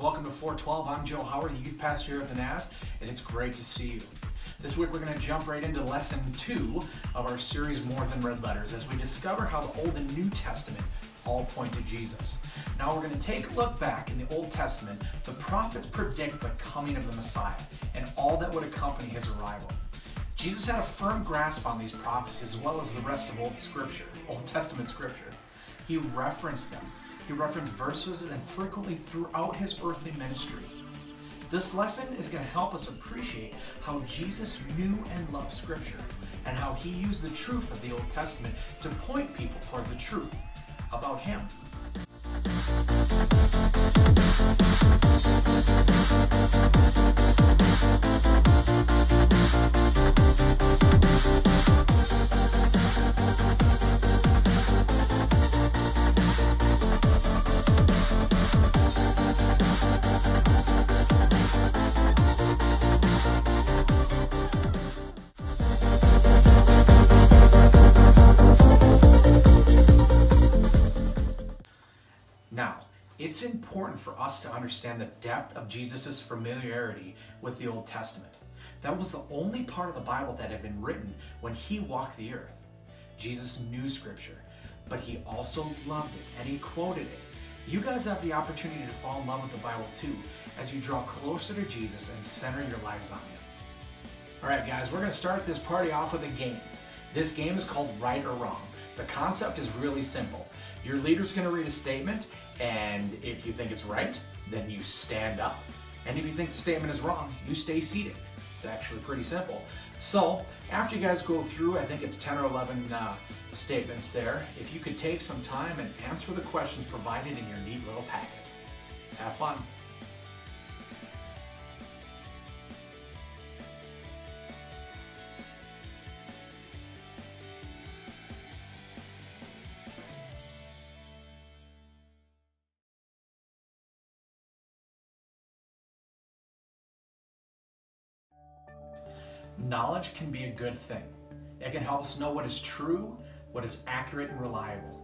Welcome to 412. I'm Joe Hauer, the youth pastor here at the NAS, and it's great to see you. This week we're going to jump right into lesson two of our series More Than Red Letters as we discover how the Old and New Testament all point to Jesus. Now we're going to take a look back in the Old Testament. The prophets predict the coming of the Messiah and all that would accompany his arrival. Jesus had a firm grasp on these prophecies as well as the rest of Old Scripture, Old Testament Scripture. He referenced them. He referenced verses and frequently throughout his earthly ministry. This lesson is going to help us appreciate how Jesus knew and loved Scripture and how he used the truth of the Old Testament to point people towards the truth about him. Now, it's important for us to understand the depth of Jesus' familiarity with the Old Testament. That was the only part of the Bible that had been written when he walked the earth. Jesus knew Scripture, but he also loved it and he quoted it. You guys have the opportunity to fall in love with the Bible too as you draw closer to Jesus and center your lives on him. All right, guys, we're going to start this party off with a game. This game is called Right or Wrong. The concept is really simple. Your leader's to read a statement, and if you think it's right, then you stand up. And if you think the statement is wrong, you stay seated. It's actually pretty simple. So, after you guys go through, I think it's 10 or 11 uh, statements there, if you could take some time and answer the questions provided in your neat little packet. Have fun. Knowledge can be a good thing. It can help us know what is true, what is accurate and reliable.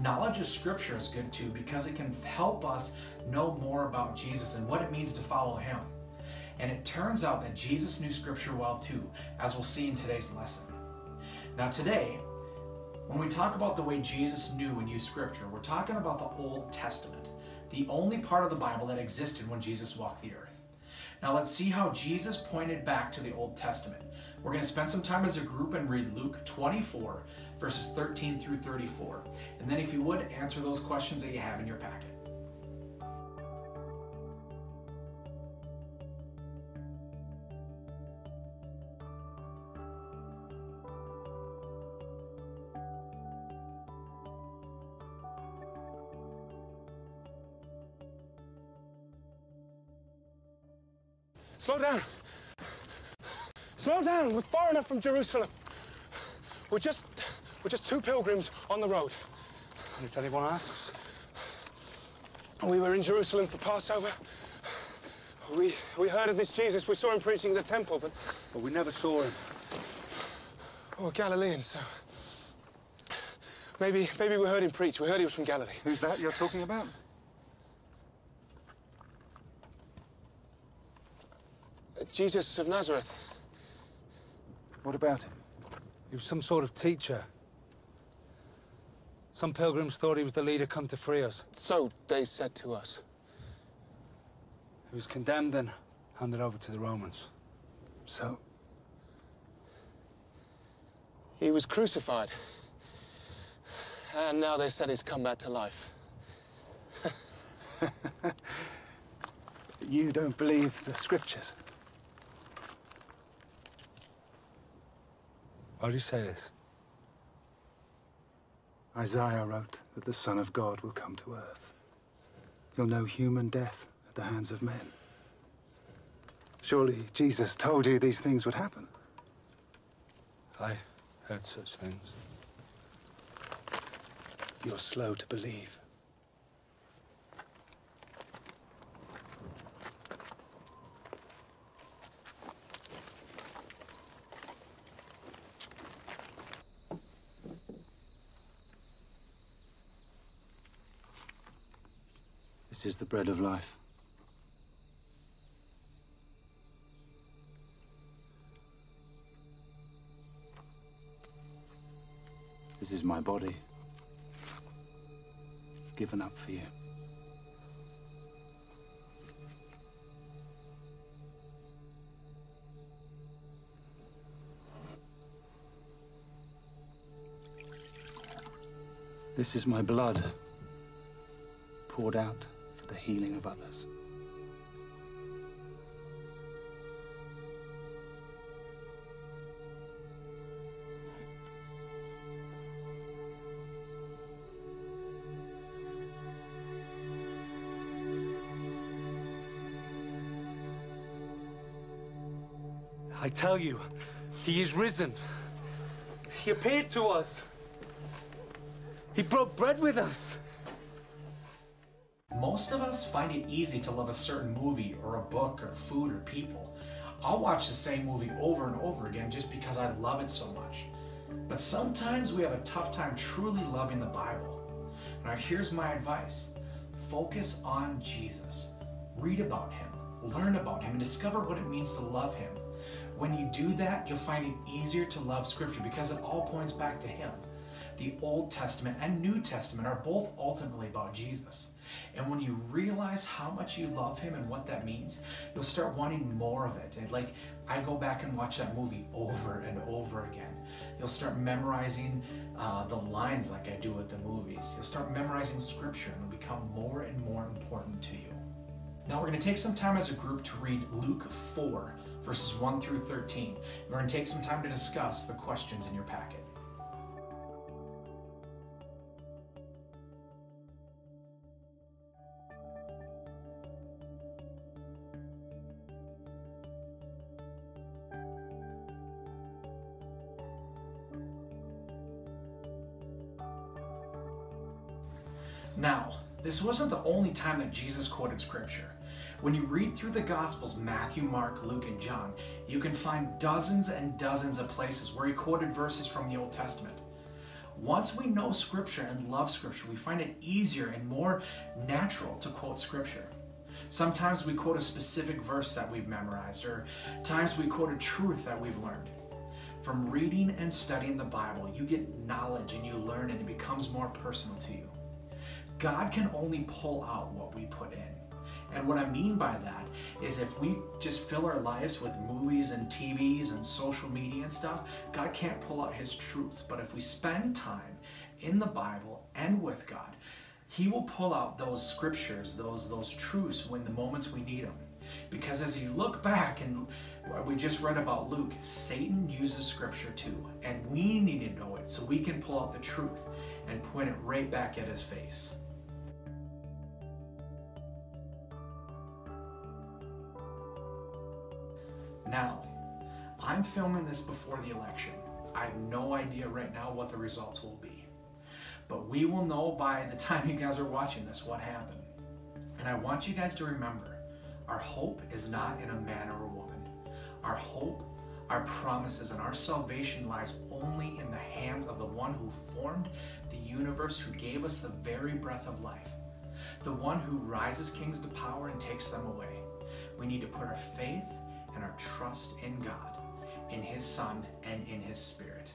Knowledge of Scripture is good too because it can help us know more about Jesus and what it means to follow Him. And it turns out that Jesus knew Scripture well too, as we'll see in today's lesson. Now, today, when we talk about the way Jesus knew and used Scripture, we're talking about the Old Testament, the only part of the Bible that existed when Jesus walked the earth. Now let's see how Jesus pointed back to the Old Testament. We're going to spend some time as a group and read Luke 24, verses 13 through 34. And then if you would, answer those questions that you have in your packet. Slow down. Slow down. We're far enough from Jerusalem. We're just, we're just two pilgrims on the road. And if anyone asks, We were in Jerusalem for Passover. We, we heard of this Jesus. We saw him preaching in the temple, but but we never saw him. oh, we're Galileans, so maybe, maybe we heard him preach. We heard he was from Galilee. Who's that you're talking about? Jesus of Nazareth. What about him? He was some sort of teacher. Some pilgrims thought he was the leader come to free us. So they said to us. He was condemned and handed over to the Romans. So he was crucified, and now they said he's come back to life. You don't believe the scriptures? Why do you say this? Isaiah wrote that the Son of God will come to earth. He'll know human death at the hands of men. Surely Jesus told you these things would happen. I heard such things. You're slow to believe. It is the bread of life. This is my body, given up for you. This is my blood poured out the healing of others. I tell you, he is risen. He appeared to us. He broke bread with us. Most of us find it easy to love a certain movie or a book or food or people. I'll watch the same movie over and over again just because I love it so much. But sometimes we have a tough time truly loving the Bible. Now, here's my advice focus on Jesus. Read about him, learn about him, and discover what it means to love him. When you do that, you'll find it easier to love Scripture because it all points back to him the Old Testament and New Testament are both ultimately about Jesus. And when you realize how much you love him and what that means, you'll start wanting more of it. And like I go back and watch that movie over and over again. You'll start memorizing uh, the lines like I do with the movies. You'll start memorizing scripture and it'll become more and more important to you. Now we're going to take some time as a group to read Luke 4, verses 1 through 13. We're going to take some time to discuss the questions in your packet. Now, this wasn't the only time that Jesus quoted scripture. When you read through the Gospels, Matthew, Mark, Luke, and John, you can find dozens and dozens of places where he quoted verses from the Old Testament. Once we know Scripture and love Scripture, we find it easier and more natural to quote Scripture. Sometimes we quote a specific verse that we've memorized, or times we quote a truth that we've learned. From reading and studying the Bible, you get knowledge and you learn, and it becomes more personal to you. God can only pull out what we put in. And what I mean by that is if we just fill our lives with movies and TVs and social media and stuff, God can't pull out his truths. But if we spend time in the Bible and with God, he will pull out those scriptures, those those truths when the moments we need them. Because as you look back and we just read about Luke, Satan uses scripture too, and we need to know it so we can pull out the truth and point it right back at his face. Now, I'm filming this before the election. I have no idea right now what the results will be. But we will know by the time you guys are watching this what happened. And I want you guys to remember our hope is not in a man or a woman. Our hope, our promises, and our salvation lies only in the hands of the one who formed the universe, who gave us the very breath of life, the one who rises kings to power and takes them away. We need to put our faith and our trust in God, in His Son, and in His Spirit.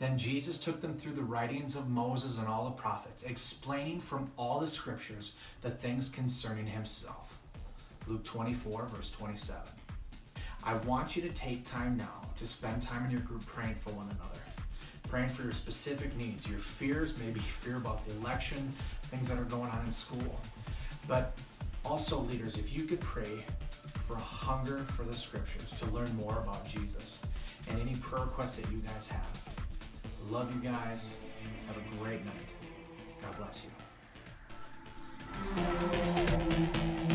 Then Jesus took them through the writings of Moses and all the prophets, explaining from all the scriptures the things concerning Himself. Luke 24, verse 27. I want you to take time now to spend time in your group praying for one another, praying for your specific needs, your fears, maybe fear about the election, things that are going on in school. But also, leaders, if you could pray for a hunger for the scriptures to learn more about Jesus and any prayer requests that you guys have. Love you guys. Have a great night. God bless you.